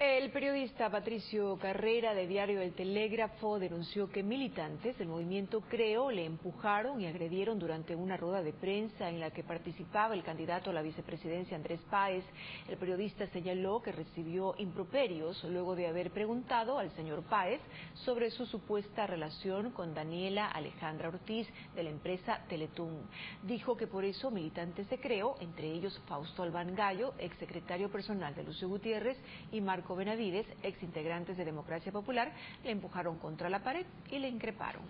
El periodista Patricio Carrera de Diario El Telégrafo denunció que militantes del movimiento Creo le empujaron y agredieron durante una rueda de prensa en la que participaba el candidato a la vicepresidencia Andrés Páez. El periodista señaló que recibió improperios luego de haber preguntado al señor Páez sobre su supuesta relación con Daniela Alejandra Ortiz de la empresa Teletún. Dijo que por eso militantes de Creo, entre ellos Fausto Albán Gallo, exsecretario personal de Lucio Gutiérrez y Marco Benavides, ex integrantes de Democracia Popular, le empujaron contra la pared y le increparon.